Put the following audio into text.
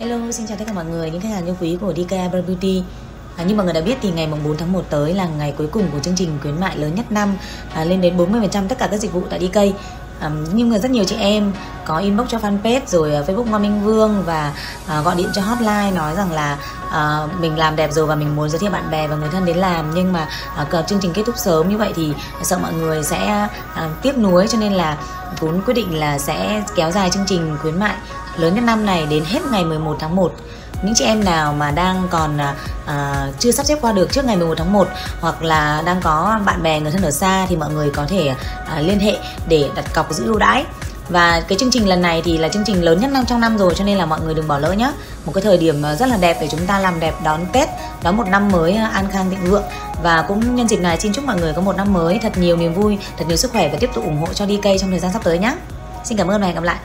Hello, xin chào tất cả mọi người, những khách hàng yêu quý của DK Beauty. À, Như mọi người đã biết thì ngày mùng 4 tháng 1 tới là ngày cuối cùng của chương trình khuyến mại lớn nhất năm. À, Lên đến 40% tất cả các dịch vụ tại DK à, Nhưng mà rất nhiều chị em có inbox cho fanpage rồi à, Facebook Ngon Minh Vương Và à, gọi điện cho hotline nói rằng là à, mình làm đẹp rồi và mình muốn giới thiệu bạn bè và người thân đến làm. Nhưng mà à, chương trình kết thúc sớm như vậy thì sợ mọi người sẽ à, tiếc nuối Cho nên là vốn quyết định là sẽ kéo dài chương trình khuyến mại lớn nhất năm này đến hết ngày 11 tháng 1 những chị em nào mà đang còn à, à chưa sắp xếp qua được trước ngày 11 tháng 1 hoặc là đang có bạn bè người thân ở xa thì mọi người có thể à, liên hệ để đặt cọc giữ ưu đãi. Và cái chương trình lần này thì là chương trình lớn nhất năm trong năm rồi cho nên là mọi người đừng bỏ lỡ nhé một cái thời điểm à, rất là đẹp để chúng ta làm đẹp đón Tết đón một năm mới à, an khang thịnh vượng. Và cũng nhân dịp này xin chúc mọi người có một năm mới thật nhiều niềm vui thật nhiều sức khỏe và tiếp tục ủng hộ cho DK trong thời gian sắp tới nhé xin cảm ơn và hẹn gặp lại.